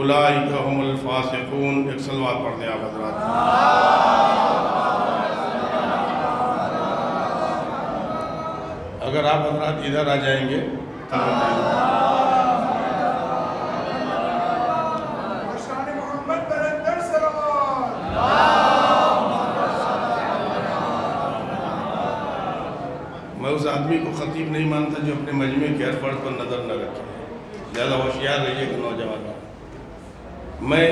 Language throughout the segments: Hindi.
उलाफासिकून एक सलवार पढ़ आप हजरा अगर आप हजरात इधर आ जाएँगे तो मैं उस आदमी को खतीब नहीं मानता जो अपने मजमे के हर फ़र्ज़ पर नज़र न रखे। ज़्यादा होशियार रहिएगा नौजवान। मैं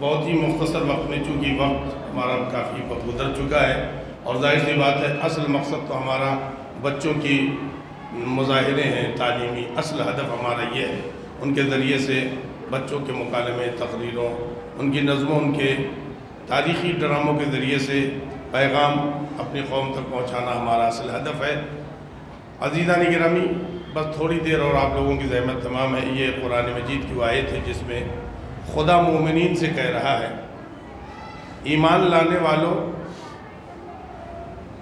बहुत ही मुख्तसर वक्त में, चूँकि वक्त हमारा काफ़ी वक्त गुजर चुका है, और ज़ाहिर सी बात है, असल मकसद तो हमारा बच्चों की मुजाहरे हैं, तालीमी असल हदफ हमारा ये है, उनके ज़रिए से बच्चों के मुकालमे तकरीरों, उनकी नज़मों, उनके तारीख़ी ड्रामों के ज़रिए से पैगाम अपनी कौम तक पहुँचाना हमारा असल हदफ है। अजीज़ान गिरामी, बस थोड़ी देर और आप लोगों की जहमत तमाम है, ये कुरान मजीद की आयत है जिसमें खुदा मोमिन से कह रहा है, ईमान लाने वालों,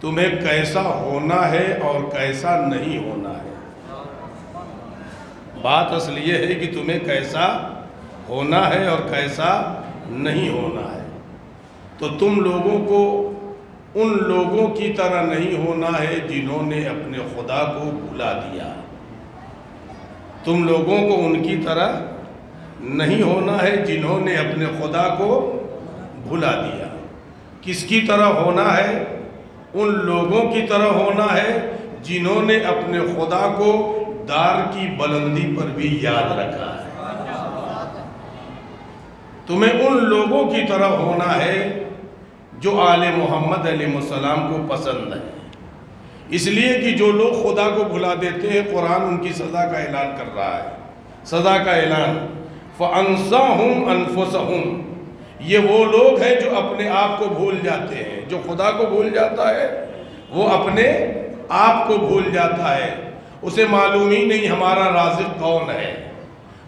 तुम्हें कैसा होना है और कैसा नहीं होना है? बात असल ये है कि तुम्हें कैसा होना है और कैसा नहीं होना है। तो तुम लोगों को, उन लोगों की तरह नहीं होना है जिन्होंने अपने खुदा को भुला दिया। तुम लोगों को उनकी तरह नहीं होना है जिन्होंने अपने खुदा को भुला दिया। किसकी तरह होना है? उन लोगों की तरह होना है जिन्होंने अपने खुदा को दार की बुलंदी पर भी याद रखा है। तुम्हें उन लोगों की तरह होना है जो आल मोहम्मद सलाम को पसंद है। इसलिए कि जो लोग खुदा को भुला देते हैं कुरान उनकी सज़ा का ऐलान कर रहा है। सज़ा का ऐलान। फ़नसा हम अनफुस ये वो लोग हैं जो अपने आप को भूल जाते हैं। जो खुदा को भूल जाता है, वो अपने आप को भूल जाता है। उसे मालूम ही नहीं हमारा राजिक कौन है।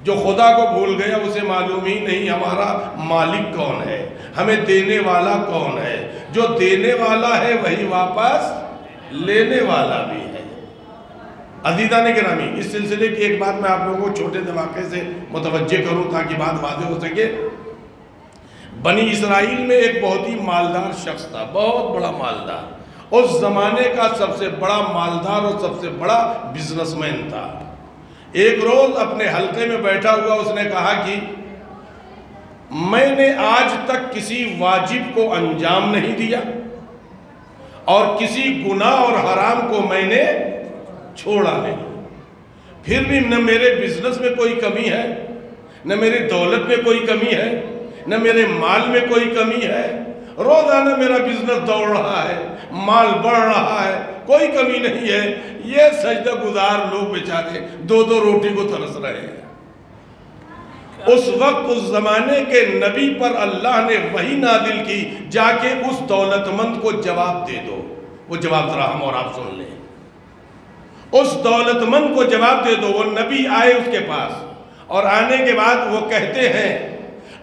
जो खुदा को भूल गया, उसे मालूम ही नहीं हमारा मालिक कौन है। हमें देने वाला कौन है? जो देने वाला है, वही वापस लेने वाला भी। है अजीदा ने गिरामी इस सिलसिले की एक बात मैं आप लोगों को छोटे धमाके से मुतवजह करूँ ताकि बात वादे हो सके। बनी इसराइल में एक बहुत ही मालदार शख्स था, बहुत बड़ा मालदार। उस जमाने का सबसे बड़ा मालदार और सबसे बड़ा बिजनेसमैन था। एक रोज अपने हलके में बैठा हुआ उसने कहा कि, मैंने आज तक किसी वाजिब को अंजाम नहीं दिया और किसी गुनाह और हराम को मैंने छोड़ा नहीं फिर भी न मेरे बिज़नेस में कोई कमी है, न मेरी दौलत में कोई कमी है, न मेरे माल में कोई कमी है। रोज़ाना मेरा बिज़नेस दौड़ रहा है, माल बढ़ रहा है, कोई कमी नहीं है। ये सजदा गुजार लोग बेचारे दो दो रोटी को तरस रहे हैं। उस वक्त, उस जमाने के नबी पर अल्लाह ने वही नादिल की, जाके उस दौलतमंद को जवाब दे दो। वो जवाब जरा हम और आप सुन लें। उस दौलतमंद को जवाब दे दो, वो नबी आए उसके पास। और आने के बाद वो कहते हैं,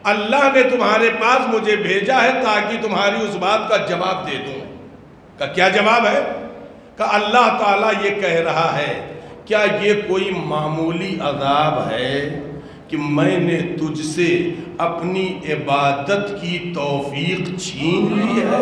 अल्लाह ने तुम्हारे पास मुझे भेजा है ताकि तुम्हारी उस बात का जवाब दे दूँ। का क्या जवाब है? का अल्लाह ताला ये कह रहा है, क्या ये कोई मामूली अदाब है कि मैंने तुझसे अपनी इबादत की तौफीक छीन ली है?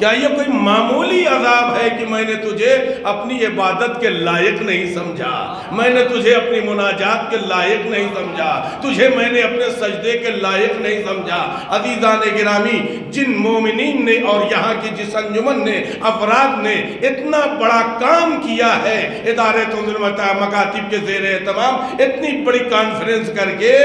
क्या ये कोई मामूली अजाब है कि मैंने तुझे अपनी इबादत के लायक नहीं समझा? मैंने तुझे अपनी मुनाजात के लायक नहीं समझा। तुझे मैंने अपने सजदे के लायक नहीं समझा। अजीज़ा ने गिरामी, जिन मोमिनीन ने और यहाँ की जिस अंजुमन ने, अफराद ने इतना बड़ा काम किया है, इदारे मकातिब के जेर तमाम इतनी बड़ी कॉन्फ्रेंस करके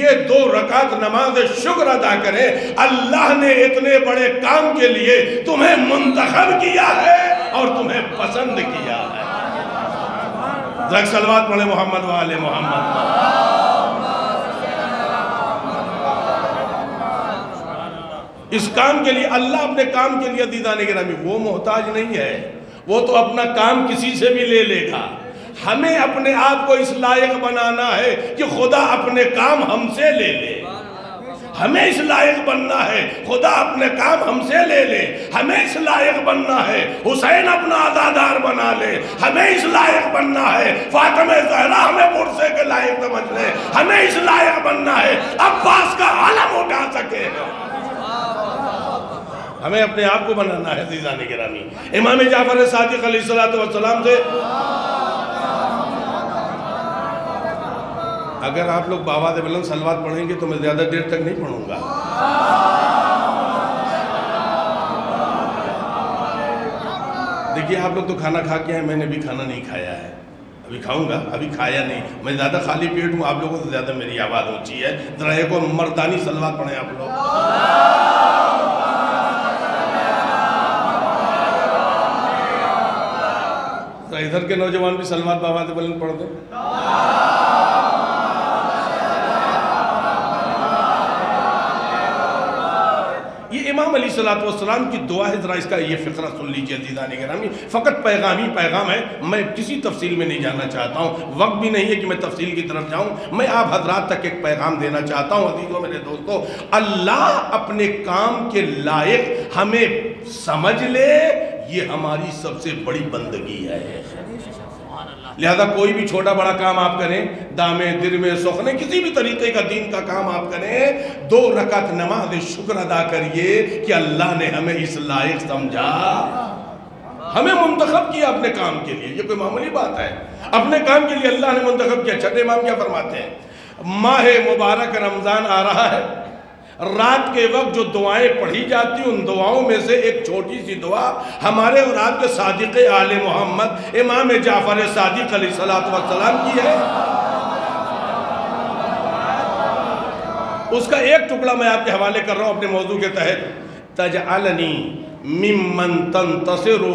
ये दो रकात नमाज़ शुक्र अदा करें। अल्लाह ने इतने बड़े काम के लिए तुम्हें मुंतखब किया है और तुम्हें पसंद किया है। सलवात पढ़े मोहम्मद वाले मोहम्मद। इस काम के लिए, अल्लाह अपने काम के लिए दीदा निगरानी वो मोहताज नहीं है। वो तो अपना काम किसी से भी ले लेगा। हमें अपने आप को इस लायक बनाना है कि खुदा अपने काम हमसे ले ले। हमें इस लायक बनना है। खुदा अपने काम हमसे ले ले। हमें इस लायक बनना है। हुसैन अपना आजादार बना ले। हमें इस लायक बनना है। फातमे जहरा हमें पुरसे के लायक समझ ले। हमें इस लायक बनना है। अब्बास का आलम उठा सके। हमें अपने आप को बनाना है, जीजानी गिरामी इमाम जाफ़र सादिक सलाम से। अगर आप लोग बाबा दे बुलंद सलवात पढ़ेंगे तो मैं ज़्यादा देर तक नहीं पढ़ूँगा। देखिए, आप लोग तो खाना खा के हैं मैंने भी खाना नहीं खाया है। अभी खाऊँगा, अभी खाया नहीं। मैं ज़्यादा खाली पेट हूँ, आप लोगों से ज़्यादा मेरी आवाज़ ऊँची है। जरा एक और मर्दानी सलवात पढ़े आप लोग। इधर के नौजवान भी सलवात बाबा दे बुलंद पढ़ दो। सलाम की दुआ है, ज़रा इसका ये फ़िक्रा सुन लीजिए दीदानी ग्रामी। फ़कत पैगाम ही पैगाम है, मैं किसी तफसील में नहीं जाना चाहता हूँ। वक्त भी नहीं है कि मैं तफसील की तरफ़ जाऊँ। मैं आप हजरात तक एक पैगाम देना चाहता हूँ, अजीज़ों, मेरे दोस्तों। अल्लाह अपने काम के लायक हमें समझ ले, ये हमारी सबसे बड़ी बंदगी है। लिहाजा कोई भी छोटा बड़ा काम आप करें, दामे दिल में सुखने, किसी भी तरीके का दीन का काम आप करें, दो रकत नमाज़ शुक्र अदा करिए कि अल्लाह ने हमें इस लायक समझा। हमें मुंतखब किया अपने काम के लिए, ये कोई मामूली बात है। अपने काम के लिए अल्लाह ने मुंतखब किया, छठे इमाम क्या फरमाते हैं? माह मुबारक रमज़ान आ रहा है। रात के वक्त जो दुआएँ पढ़ी जाती उन दुआओं में से एक छोटी सी दुआ, हमारे और आपके सादिक आल मोहम्मद, इमाम जाफ़र सादिक सलाम की है। उसका एक टुकड़ा मैं आपके हवाले कर रहा हूँ अपने मौजू के तहत, तजअलनी मिमन तन तसरो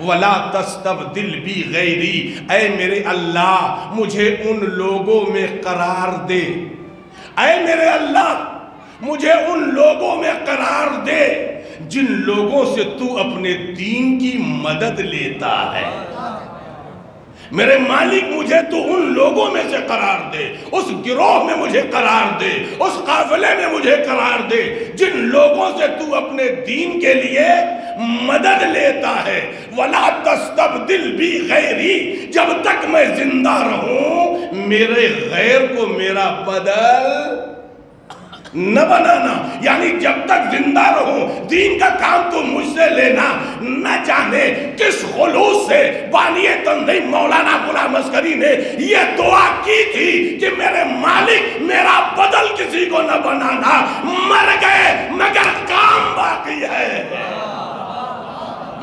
वला तस्तब दिल भी गैरी अल्लाह, मुझे उन लोगों में करार दे। ऐ मेरे अल्लाह, मुझे उन लोगों में करार दे जिन लोगों से तू अपने दीन की मदद लेता है। मेरे मालिक, मुझे तू उन लोगों में से करार दे, उस गिरोह में मुझे करार दे, उस काफिले में मुझे करार दे, जिन लोगों से तू अपने दीन के लिए मदद लेता है। वला तस्तब दिल भी गैरी, जब तक मैं ज़िंदा रहूँ, मेरे गैर को मेरा बदल न बनाना। यानी जब तक ज़िंदा रहूँ, दीन का काम तो मुझसे लेना, न जाने किस खुलूस से बानिए तंदई मौलाना गुलाम अस्करी ने यह दुआ की थी कि मेरे मालिक मेरा बदल किसी को न बनाना। मर गए, मगर काम बाकी है।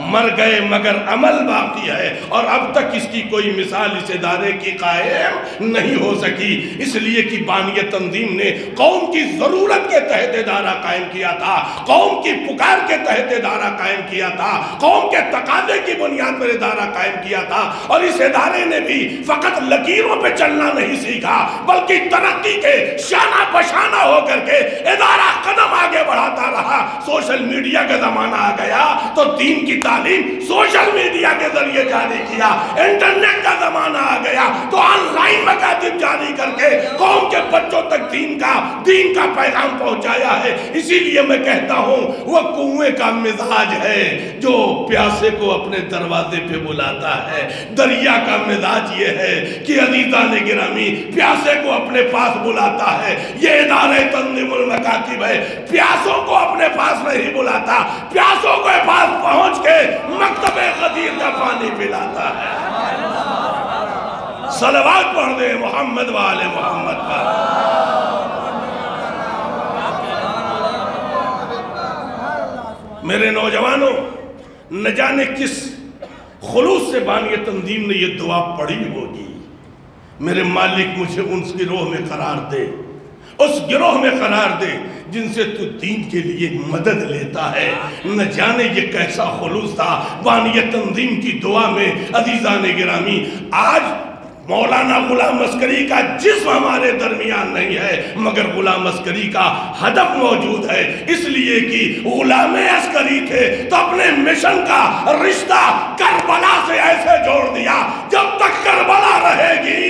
मर गए, मगर अमल बाकी है। और अब तक इसकी कोई मिसाल इस इदारे की कायम नहीं हो सकी। इसलिए कि बानिय तंजीम ने कौम की ज़रूरत के तहत इदारा कायम किया था, कौम की पुकार के तहत इदारा कायम किया था, कौम के तकाजे की बुनियाद पर इदारा कायम किया था। और इस इदारे ने भी फ़कत लकीरों पर चलना नहीं सीखा, बल्कि तरक्की के शाना बशाना होकर के इदारा कदम आगे बढ़ाता रहा। सोशल मीडिया का ज़माना आ गया तो दीन की तालीम सोशल मीडिया के ज़रिए जारी किया इंटरनेट का जमाना आ गया तो ऑनलाइन मकातिब जारी करके दीन का पैगाम पहुँचाया है। इसीलिए मैं कहता हूँ, वह कुएँ का मिजाज है जो प्यासे को अपने दरवाजे पे बुलाता है। दरिया का मिजाज ये है कि अजीजा ने गिरामी प्यासे को अपने पास बुलाता है। ये इदारे तंजीमुल मकातिब है। प्यासों को अपने पास नहीं बुलाता। प्यासों के पास पहुँच के मकतब खदीर का पानी पिलाता है। सलवात पढ़ दे मोहम्मद वाले मोहम्मद पर। मेरे नौजवानों, न जाने किस खलूस से बानिय तंजीम ने यह दुआ पढ़ी होगी। मेरे मालिक मुझे उस गिरोह में करार दे, उस गिरोह में करार दे जिनसे तू दीन के लिए मदद लेता है। न जाने ये कैसा खलूस था। बानिय तंजीम की दुआ में अजीजा ने गिरामी आज मौलाना गुलाम अस्करी का जिस्म हमारे दरमियान नहीं है, मगर गुलाम अस्करी का हदफ मौजूद है। इसलिए कि गुलाम अस्करी थे तो अपने मिशन का रिश्ता करबला से ऐसे जोड़ दिया, जब तक करबला रहेगी,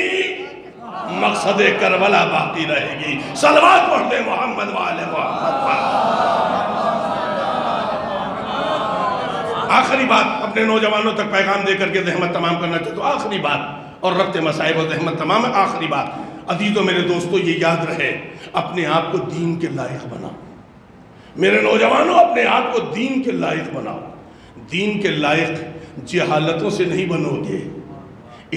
मकसद करबला बाकी रहेगी। सलवात पढ़ते मोहम्मद वाले मोहम्मद। आखिरी बात, अपने नौजवानों तक पैगाम दे करके जहमत तमाम करना चाहते तो आखिरी बात और रब्त मसाइब अहमद तमाम आखिरी बात। अदीजों मेरे दोस्तों, ये याद रहे, अपने आप को दीन के लायक बनाओ। मेरे नौजवानों, अपने आप को दीन के लायक बनाओ। दीन के लायक जहालतों से नहीं बनोगे,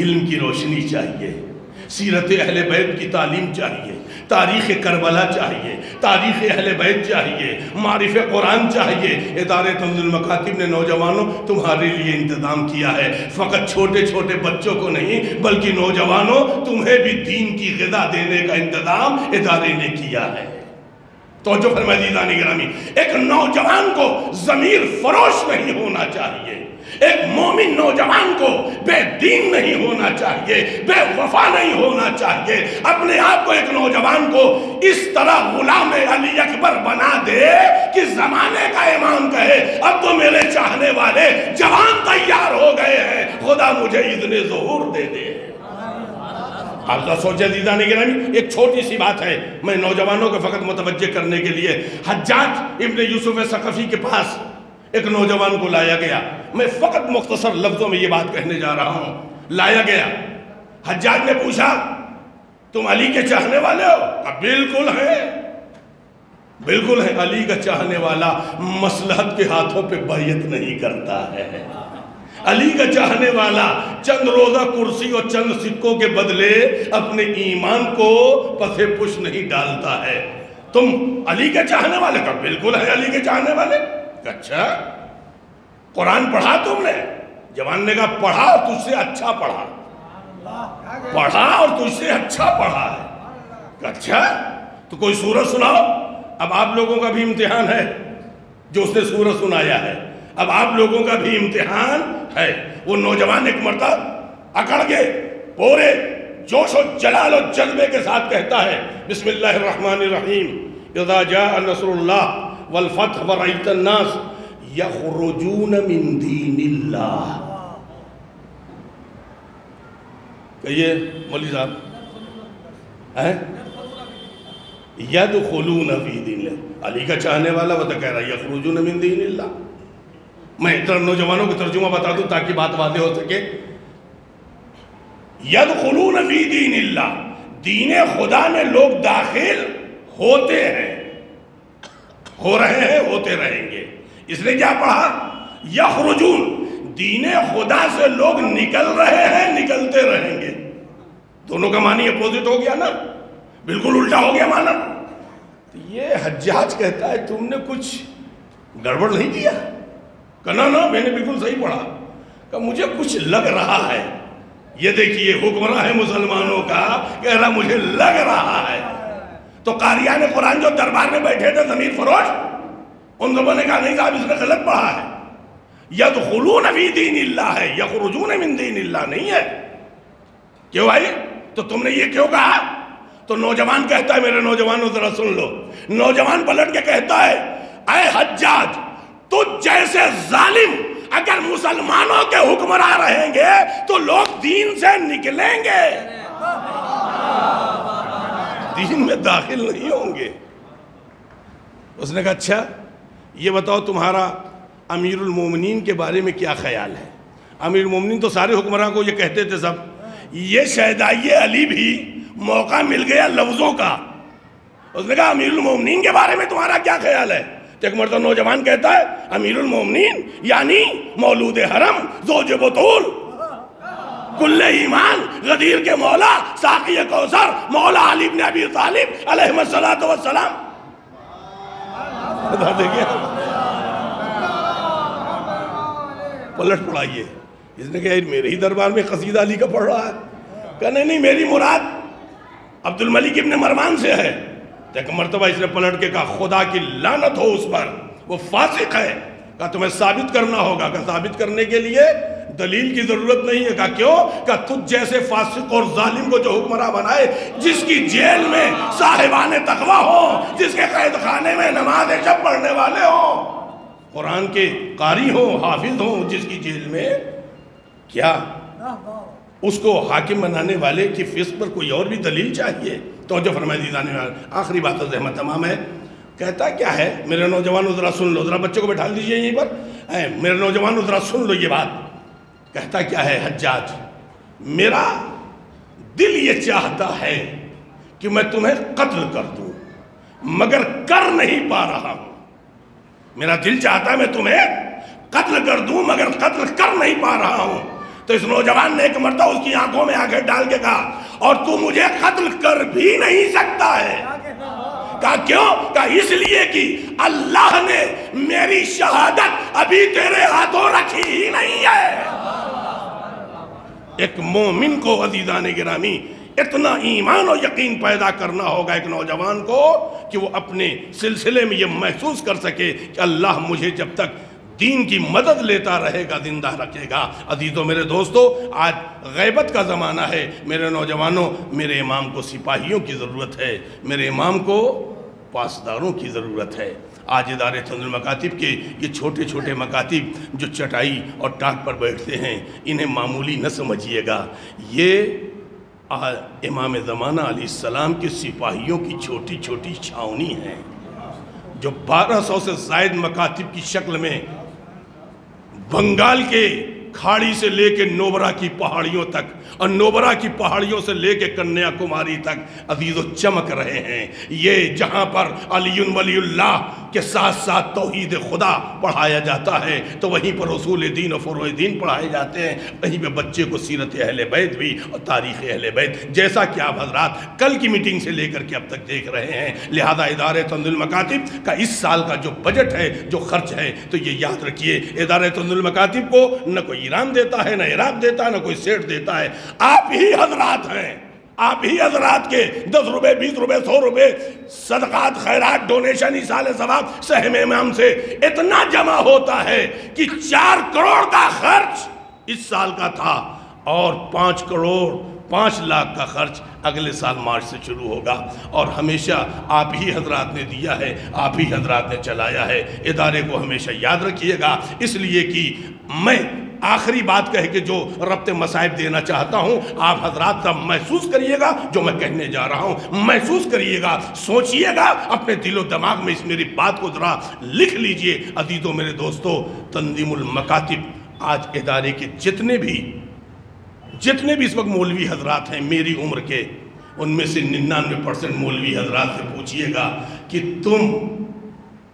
इल्म की रोशनी चाहिए। सीरत अहल बैत की तालीम चाहिए, तारीख़ करबला चाहिए, तारीख़ अहल बैत चाहिए, मारिफ कुरान चाहिए। इदारे तंजुलमकातिब ने नौजवानों, तुम्हारे लिए इंतज़ाम किया है। फ़कत छोटे छोटे बच्चों को नहीं, बल्कि नौजवानों, तुम्हें भी दीन की गदा देने का इंतज़ाम इदारे ने किया है। तो जो फरमादीदा निगरानी एक नौजवान को ज़मीर फरोश नहीं होना चाहिए। एक मोमिन नौजवान को बेदीन नहीं होना चाहिए, बेवफा नहीं होना चाहिए। अपने आप को एक नौजवान को इस तरह गुलाम अली अकबर बना दे कि जमाने का इमाम कहे, अब तो मेरे चाहने वाले जवान तैयार हो गए हैं। खुदा मुझे इतने जहूर दे दे। आपका सोचे दीदा निगरानी एक छोटी सी बात है, मैं नौजवानों को फ़कत मुतवजह करने के लिए हज्जाज इब्न यूसुफ सकफ़ी के पास एक नौजवान को लाया गया। मैं फ़कत मुख्तसर लफ्ज़ों में ये बात कहने जा रहा हूँ। लाया गया। हज्जाज ने पूछा, तुम अली के चाहने वाले हो? अब बिल्कुल है। बिल्कुल है। अली का चाहने वाला मसलहत के हाथों पे बैत नहीं करता है। अली का चाहने वाला चंद रोजा कुर्सी और चंद सिक्कों के बदले अपने ईमान को पथे पुश नहीं डालता है। तुम अली के चाहने वाले का बिल्कुल है। अली के चाहने वाले अच्छा कुरान पढ़ा तुमने? जवान ने कहा, पढ़ा और तुझसे अच्छा पढ़ा। पढ़ा और तुझसे अच्छा पढ़ा है। अच्छा तो कोई सूरत सुनाओ। अब आप लोगों का भी इम्तिहान है, जो उसने सूरत सुनाया है। अब आप लोगों का भी इम्तिहान है। वो नौजवान एक मरता अकड़ के, पूरे जोश और जलाल और जज्बे के साथ कहता है, बिस्मिल्लाहिर्रहमानिर्रहीम, इज़ा जा नसरुल्लाह। वल फतह व रईतन नास यखरुजून मिन दीनिल्लाह। कहिए मौली साहब। हैं? यद खुलून फ़ी दीन अली का चाहने वाला, वो तो कह रहा है, यखरुजून मिन दीनिल्लाह। मैं इतना नौजवानों को तर्जुमा बता दूँ ताकि बात वादे हो सके। यद खुलून फ़ी दीन दीन खुदा में लोग दाखिल होते हैं। हो रहे हैं, होते रहेंगे। इसने क्या पढ़ा? यह यखरुजून दीन खुदा से लोग निकल रहे हैं, निकलते रहेंगे। दोनों का मानी अपोजिट हो गया ना? बिल्कुल उल्टा हो गया माना। तो ये हज्जाज कहता है, तुमने कुछ गड़बड़ नहीं किया? कहना ना मैंने बिल्कुल सही पढ़ा। का मुझे कुछ लग रहा है। ये देखिए, हुक्मरान है मुसलमानों का, कह रहा, मुझे लग रहा है। तो कारिया ने कुरान जो दरबार में बैठे थे जमीर फरोश, उन लोगों ने कहा, नहीं साहब इसने गलत पढ़ा है। यद खुलून भी दीन इल्ला है, यखरुजून मिन दीन इल्ला नहीं है। क्यों भाई? तो तुमने ये क्यों कहा? तो नौजवान कहता है, मेरे नौजवानों, जरा सुन लो। नौजवान पलट के कहता है अय हज्जाज तो जैसे जालिम, अगर मुसलमानों के हुक्मरान रहेंगे तो लोग दीन से निकलेंगे। दीन में दाखिल नहीं होंगे। उसने कहा अच्छा ये बताओ तुम्हारा अमीरुल मोमिनीन के बारे में क्या ख्याल है? अमीर मोमिनीन तो सारे हुक्मरान को ये कहते थे सब। ये शहदाई अली भी, मौका मिल गया लफ्ज़ों का। उसने कहा, अमीरुल मोमिनीन के बारे में तुम्हारा क्या ख्याल है? तो एक मरतबा नौजवान कहता है, अमीरुल मोमिनीन, यानी मौलूद हरम जोज बतूल कुल्ले ईमान, गदीर के मौला साकी कौसर, मौला अली इब्न अबी तालिब बता देखिए पलट पड़ाइए। इसने कहा मेरे ही दरबार में कसीदा अली का पढ़ रहा है। कहने, नहीं, मेरी मुराद अब्दुल मलिक इब्न मरवान से है। एक मरतबा इसने पलट के कहा, खुदा की लानत हो उस पर। वो फासिक है। कहा, तुम्हें साबित करना होगा। कहा, साबित करने के लिए दलील की ज़रूरत नहीं है। कहा, क्यों? कहा तुझ जैसे फासिक और जालिम को जो हुक्मरान बनाए, जिसकी जेल में साहिबान तकवा हो, जिसके कैद खाने में नमाज़ जब पढ़ने वाले हो, कुरान के कारी हो, हाफिज हो, जिसकी जेल में क्या? उसको हाकिम बनाने वाले की फिस पर कोई और भी दलील चाहिए? तो जो फरमाई जाने आखिरी बात तो जहमत तमाम है। कहता क्या है? मेरे नौजवान, जरा सुन लो, जरा बच्चों को बैठा दीजिए यहीं पर। मेरे नौजवान, जरा सुन लो ये बात। कहता क्या है हज्जाज, मेरा दिल ये चाहता है कि मैं तुम्हें कत्ल कर दूँ, मगर कर नहीं पा रहा हूँ। मेरा दिल चाहता है मैं तुम्हें कत्ल कर दूँ, मगर कत्ल कर नहीं पा रहा हूँ। तो इस नौजवान ने एक मरतबा उसकी आँखों में आँखें डाल के कहा, और तू मुझे कत्ल कर भी नहीं सकता है। कहा, क्यों? कहा, इसलिए कि अल्लाह ने मेरी शहादत अभी तेरे हाथों रखी ही नहीं है। एक मोमिन को अजीजान गिरामी, इतना ईमान और यकीन पैदा करना होगा एक नौजवान को कि वो अपने सिलसिले में ये महसूस कर सके कि अल्लाह मुझे जब तक दीन की मदद लेता रहेगा, ज़िंदा रखेगा। अजीजों, मेरे दोस्तों, आज गैबत का ज़माना है। मेरे नौजवानों, मेरे इमाम को सिपाहियों की ज़रूरत है। मेरे इमाम को पासदारों की ज़रूरत है। आज इदारे चंद्र मकातिब के ये छोटे छोटे मकातिब जो चटाई और टाक पर बैठते हैं, इन्हें मामूली न समझिएगा। ये इमाम ज़माना सलाम के सिपाहियों की छोटी छोटी छावनी है, जो 1200 से जायद मकातिब की शक्ल में बंगाल के खाड़ी से लेके नोबरा की पहाड़ियों तक और नोबरा की पहाड़ियों से लेके कन्याकुमारी तक अजीज़ो चमक रहे हैं। ये जहाँ पर अलीन वलील्लाह के साथ साथ तोहीद खुदा पढ़ाया जाता है। तो वहीं पर रसूल दीन और फ़रोज़ दीन पढ़ाए जाते हैं। वहीं पर बच्चे को सीरत अहल बैत भी और तारीख़ अहल बैत। जैसा कि आप हजरात कल की मीटिंग से लेकर के अब तक देख रहे हैं। लिहाजा इदार तंजुल मकातिब का इस साल का जो बजट है, जो खर्च है तो ये याद रखिए, इदार तंजुल मकातिब को न कोई ईरान देता है, न इराक देता है, न कोई सेठ देता है। आप ही हजरात हैं। आप ही हजरात के दस रुपए, बीस रुपए, सौ रुपए सदकात, खैरात, डोनेशन, इसाले, सवाब, सहम इमाम से इतना जमा होता है कि चार करोड़ का खर्च इस साल का था और पाँच करोड़, पाँच लाख का खर्च अगले साल मार्च से शुरू होगा। और हमेशा आप ही हजरात ने दिया है, आप ही हजरात ने चलाया है। इदारे को हमेशा याद रखिएगा। इसलिए कि मैं आखिरी बात कह के जो रब्त मसाइब देना चाहता हूँ, आप हजरात सब महसूस करिएगा जो मैं कहने जा रहा हूँ। महसूस करिएगा, सोचिएगा, अपने दिलो दिमाग में इस मेरी बात को ज़रा लिख लीजिए। अदीदों मेरे दोस्तों, तंजीमुल मकातिब, आज इदारे के जितने भी जितने भी इस वक्त मौलवी हजरात हैं, मेरी उम्र के, उनमें से निन्यानवे परसेंट मौलवी हजरात से पूछिएगा कि तुम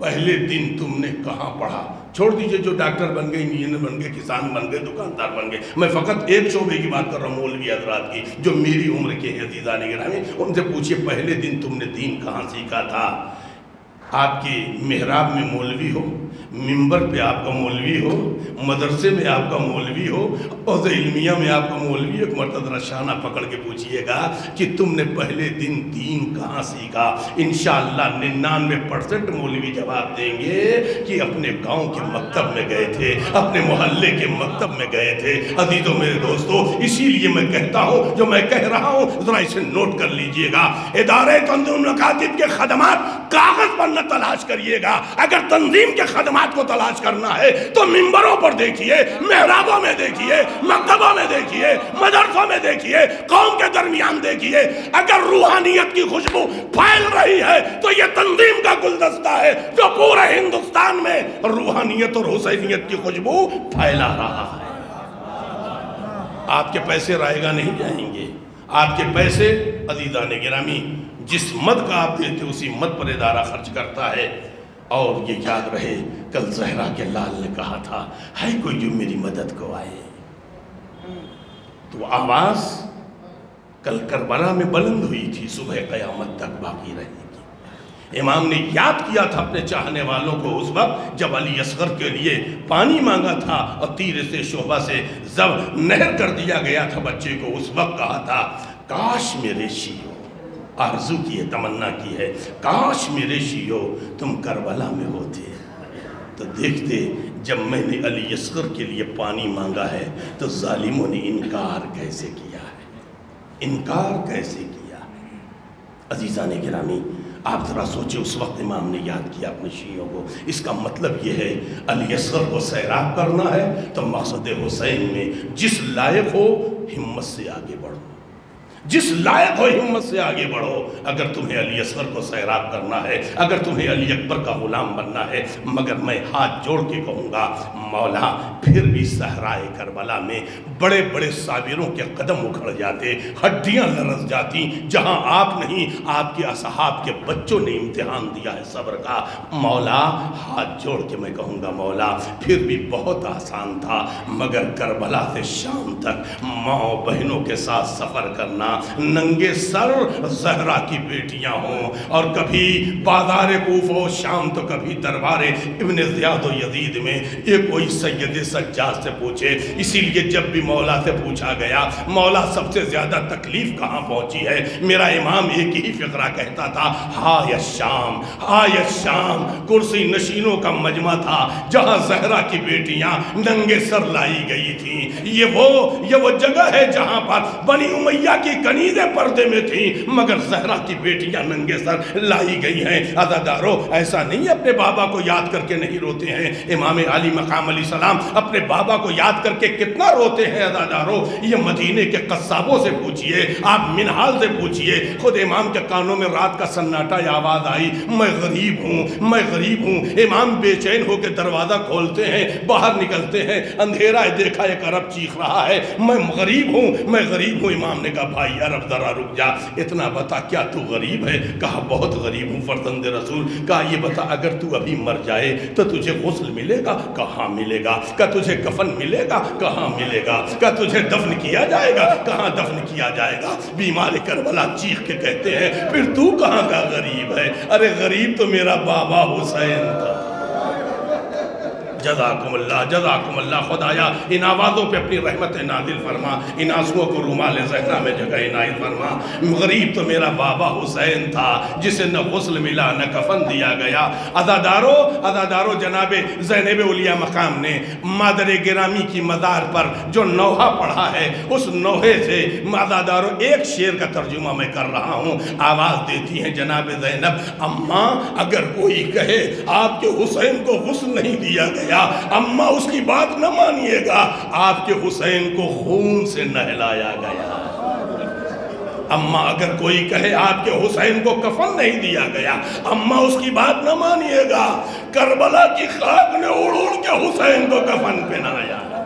पहले दिन तुमने कहाँ पढ़ा? छोड़ दीजिए, जो डॉक्टर बन गए, इंजीनियर बन गए, किसान बन गए, दुकानदार बन गए। मैं फ़कत एक शोबे की बात कर रहा हूँ, मौलवी हजरात की, जो मेरी उम्र के हैं, अजीज़ा निगरानी। उनसे पूछिए, पहले दिन तुमने दीन कहाँ सीखा था? आपके मेहराब में मौलवी हो मिंबर पे आपका मौलवी हो, मदरसे में आपका मौलवी हो, और इल्मिया में आपका मौलवी एक मरतबा शाना पकड़ के पूछिएगा कि तुमने पहले दिन दीन कहाँ सीखा? इन निन्यानवे परसेंट मौलवी जवाब देंगे कि अपने गाँव के मकतब में गए थे, अपने मोहल्ले के मकतब में गए थे। अजीजों, मेरे दोस्तों, इसीलिए मैं कहता हूँ, जो मैं कह रहा हूँ, ज़रा इसे नोट कर लीजिएगा। इदारे तंजीम के खदमात कागज़ पर न तलाश करिएगा। अगर तंजीम के खदमात को तलाश करना है तो मिंबरों पर देखिए, मेहराबों में देखिए, मकतबों में देखिए, मदरसों में देखिए, कौम के दरमियान देखिए। अगर रूहानियत की खुशबू फैल रही है तो ये तंजीम का गुलदस्ता है, जो पूरे हिंदुस्तान में रूहानियत और हुसैनियत की खुशबू फैला रहा है। आपके पैसे रायगा नहीं जाएँगे। आपके पैसे अजीजा ने गिरामी जिस मत का आप देते उसी मत पर इदारा खर्च करता है। और ये याद रहे, कल जहरा के लाल ने कहा था है कोई जो मेरी मदद को आए। तो आवाज़ कल करबला में बुलंद हुई थी, सुबह कयामत तक बाकी रहेगी। इमाम ने याद किया था अपने चाहने वालों को उस वक्त, जब अली असगर के लिए पानी मांगा था और तीर से शोभा से जब नहर कर दिया गया था, बच्चे को उस वक्त कहा था, काश मेरे शियो आरज़ू की है, तमन्ना की है। काश मेरे शियो तुम करबला में होते। तो देखते, जब मैंने अली असगर के लिए पानी मांगा है तो जालिमों ने इनकार कैसे किया है? इनकार कैसे किया है? अजीज़ा ने गिरामी आप ज़रा सोचे उस वक्त इमाम ने याद किया अपने शीयों को। इसका मतलब यह है, अली असगर को सैराब करना है तो मकसद हुसैन में जिस लायक हो, हिम्मत से आगे बढ़ो। जिस लायक हो हिम्मत से आगे बढ़ो। अगर तुम्हें अली असगर को सैराब करना है, अगर तुम्हें अली अकबर का गुलाम बनना है, मगर मैं हाथ जोड़ के कहूँगा, मौला, फिर भी सहराए करबला में बड़े बड़े साबिरों के कदम उखड़ जाते, हड्डियाँ लरस जाती, जहाँ आप नहीं, आपके असहाब के बच्चों ने इम्तहान दिया है सब्र का। मौला, हाथ जोड़ के मैं कहूँगा, मौला, फिर भी बहुत आसान था, मगर करबला से शाम तक माओ बहनों के साथ सफ़र करना नंगे सर जहरा की बेटियाँ हों। और कभी बाज़ार कूफ हो शाम तो कभी दरबार, इबन ज़ियाद यजीद में ये कोई सैयद सज्जाद से पूछे। इसीलिए जब भी मौला से पूछा गया, मौला सबसे ज़्यादा तकलीफ़ कहाँ पहुँची है? मेरा इमाम एक ही फिक्रा कहता था, हा या शाम, हा या शाम, कुर्सी नशीनों का मजमा था, जहाँ जहरा की बेटियाँ नंगे सर लाई गई थी। ये वो ये वो जगह है जहाँ पर बनी उमैया की कनीजे पर्दे में थी, मगर जहरा की बेटियाँ नंगे सर लाई गई हैं। अदादारो, ऐसा नहीं अपने बाबा को याद करके नहीं रोते हैं। इमाम अली मकाम अली सलाम अपने बाबा को याद करके कितना रोते हैं, अदादारो। ये मदीने के कस्साबों से पूछिए, आप मिनहाल से पूछिए। खुद इमाम के कानों में रात का सन्नाटा आवाज़ आई, मैं गरीब हूँ, मैं गरीब हूँ। इमाम बेचैन होकर दरवाज़ा खोलते हैं, बाहर निकलते हैं। अंधेरा देखा एक अरब चीख रहा है, मैं गरीब हूँ, मैं गरीब हूँ। इमाम ने कहा अरब जरा रुक जा। इतना बता, क्या तू गरीब है? कहा, बहुत गरीब हूँ फरतंद रसूल। कहा, ये बता, अगर तू अभी मर जाए तो तुझे गुस्ल मिलेगा? कहाँ मिलेगा? क्या तुझे कफन मिलेगा? कहाँ मिलेगा? क्या तुझे दफन किया जाएगा? कहाँ दफन किया जाएगा? बीमार करबला चीख के कहते हैं, फिर तू कहाँ का गरीब है? अरे गरीब तो मेरा बाबा हुसैन था। जजाकुमल्ला जजाकुमल्ला खुदाया, इन आवाज़ों पे अपनी रहमत नादिल फरमा, इन आंसुओं को रुमाल जहरा में जगह नाइल फरमा। गरीब तो मेरा बाबा हुसैन था, जिसे न गसल मिला, न कफन दिया गया। अदादारो अदादारो जनाब, जैनब उलिया मकाम ने मादर गिरामी की मदार पर जो नौहा पढ़ा है, उस नौहे से अदादारो एक शेर का तर्जुमा मैं कर रहा हूँ। आवाज़ देती हैं जनाब जैनब, अम्मा, अगर कोई कहे, आपके हुसैन को गुस्ल नहीं दिया गया। गया। अम्मा, उसकी बात न मानिएगा। आपके हुसैन को खून से नहलाया गया। अम्मा, अगर कोई कहे आपके हुसैन को कफन नहीं दिया गया, अम्मा, उसकी बात न मानिएगा। करबला की खाक ने उड़ उड़ के हुसैन को कफन पहनाया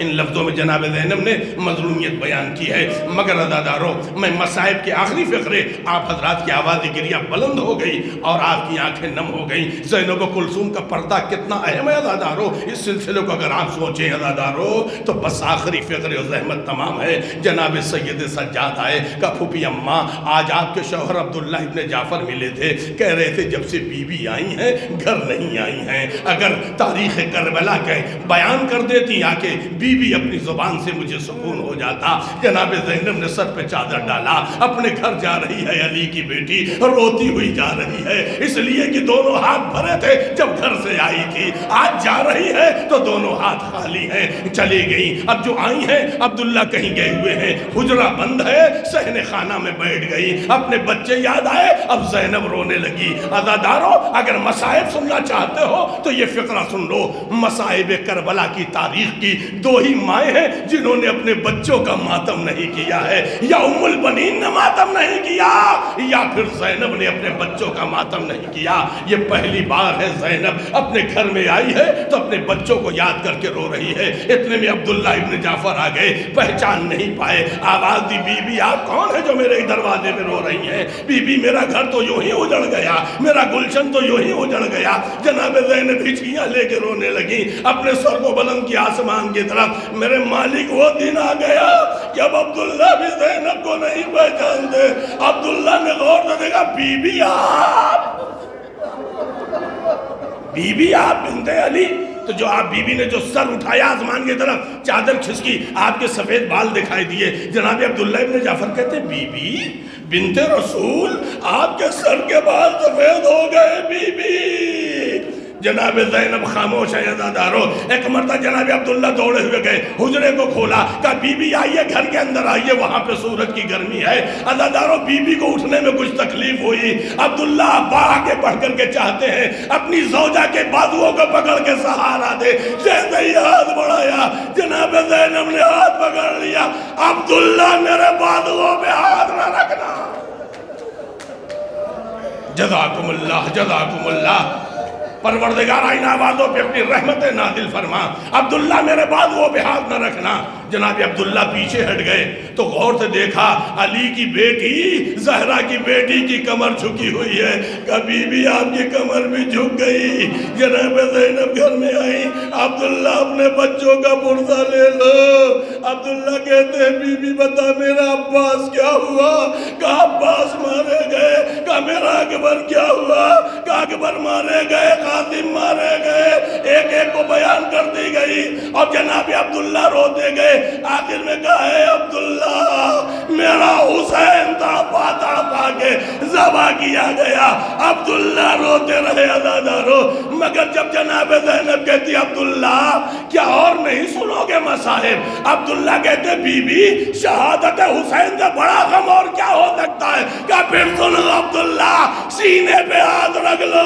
इन लफ्ज़ों में जनाब जैनब ने मजलूमियत बयान की है। मगर अदादारों, मैं मसाइब के आखिरी फ़िक्रे, आप हजरात की आवाज़ गिरिया बुलंद हो गई और आपकी आँखें नम हो गई। जैनब कुलसूम का पर्दा कितना अहम है अदादारों, इस सिलसिले को अगर आप सोचें अदादारों तो बस आखिरी फ़िक्र जहमत तमाम है। जनाब सैद सज्जाद आए का फूफी अम्मा, आज आपके शोहर अब्दुल्ला इबन जाफ़र मिले थे। कह रहे थे, जब से बीवी आई हैं, घर नहीं आई हैं। अगर तारीख़ करबला के बयान कर देती आके बीबी अपनी ज़ुबान से मुझे सुकून हो जाता। जनाब जैनब ने सर पे चादर डाला। अपने घर जा रही है अली की बेटी। रोती हुई जा रही है। इसलिए कि दोनों हाथ भरे थे जब घर से आई थी। आज जा रही है तो दोनों हाथ खाली हैं। चली गई। अब जो आई हैं, अब्दुल्ला कहीं गए हुए हैं। हुजरा बंद है। सहने खाना में बैठ गई। अपने बच्चे याद आए। अब जैनब रोने लगी। अदादारों अगर मसाइब सुनना चाहते हो तो ये फिक्रा सुन लो। मसाइब करबला की तारीख की दो दो ही माए हैं जिन्होंने अपने बच्चों का मातम नहीं किया है, या उम्मुल बनीन ने मातम नहीं किया, या फिर जैनब ने अपने बच्चों का मातम नहीं किया। ये पहली बार है जैनब अपने घर में आई है तो अपने बच्चों को याद करके रो रही है। इतने में अब्दुल्ला इब्न जाफ़र आ गए, पहचान नहीं पाए। आवाज़ दी बीबी, आप कौन है जो मेरे दरवाजे में रो रही है? बीबी, मेरा घर तो यूँ ही उजड़ गया, मेरा गुलशन तो यूँ ही उजड़ गया। जनाब जैनब हिचकियाँ लेके रोने लगी, अपने सर को बुलंद किया आसमान की तरफ़ मेरे मालिक, वो दिन आ गया कि अब अब्दुल्ला भी जैनब को नहीं पहचानते। अब्दुल्ला ने गौर से देखा, बीबी आप। बीबी आप, बिनते अली। तो जो आप, बीबी ने जो सर उठाया आसमान की तरफ़, चादर खिसकी, आपके सफ़ेद बाल दिखाई दिए। जनाब अब्दुल्ला इब्ने जाफ़र कहते, बीबी, बिनते रसूल, आपके सर के बाल सफ़ेद हो गए, बीबी। जनाब जैनब खामोश है, अदादारो। एक मरता जनाब अब्दुल्ला दौड़े हुए गए। हुजरे को खोला, कहा, बीबी, आइए घर के अंदर, आइए, वहाँ पे सूरज की गर्मी है। अदादारो, बीबी को उठने में कुछ तकलीफ़ हुई। अब्दुल्ला अब्बा आगे बढ़ करके चाहते हैं, अपनी जौजा के बाजुओं को पकड़ के सहारा दे। जैसे ही हाथ बढ़ाया, जनाब जैनब ने हाथ पकड़ लिया। अब्दुल्ला, मेरे बाजुओं पे हाथ न रखना। जजाकुमुल्लाह जजाकुमुल्लाह। परवरदिगार इन आवाजों पे अपनी रहमत नादिल फरमा। अब्दुल्ला मेरे बाद वो बेहाल न रखना। जनाब अब्दुल्ला पीछे हट गए तो गौर से देखा, अली की बेटी, जहरा की बेटी की कमर झुकी हुई है। कभी भी आपकी कमर भी झुक गई। जनाब जैनब घर में आई, अब्दुल्ला अपने बच्चों का पुर्जा ले लो। अब्दुल्ला कहते हैं, बीबी बता मेरा अब्बास क्या हुआ? कहा अब्बास मारे गए? कहा मेरा अकबर क्या हुआ? कहा अकबर मारे गए? कासिम मारे गए? एक एक को बयान कर दी गई। और जनाब अब्दुल्ला रोते गए। आखिर में कहा, है अब्दुल्ला, मेरा हुसैन था, पाता पाके जबा किया गया। अब्दुल्ला रोते रहे रो। मगर जब जनाब जैनब कहती, अब्दुल्ला, क्या और नहीं सुनोगे मसाहिब? अब्दुल्ला कहते, बीबी, शहादत हुसैन से बड़ा गम और क्या हो सकता है? क्या फिर सुनो अब्दुल्ला, सीने पे हाथ रख लो।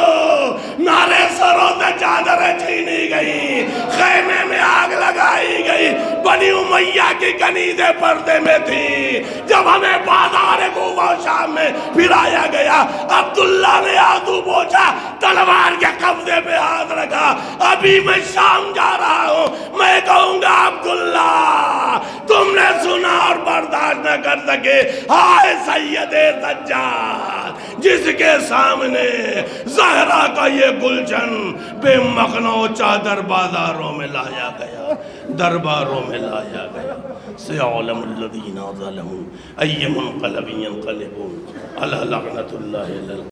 नारे सरों से चादरें छीनी गई, खेमे में आग लगाई गई। बनी उमैया की कनीजे पर्दे में थी। जब हमें बाज़ार गोवा शाम में फिराया गया, अब्दुल्ला ने आदू पोछा तलवार के कब्जे पे हाथ रखा। अभी मैं शाम जा रहा हूँ। मैं कहूँगा, अब्दुल्ला, तुमने सुना और बर्दाश्त न कर सके। हाय सैयदे सज्जाद, जिसके सामने जहरा का ये गुलशन बेमखनो चादर बाजारों में लाया गया, दरबारों में लाया गया। से आलमुल्लदीन ज़लमू अय्यमुन क़लबियन क़लबून अला लअनतुल्लाहि अलल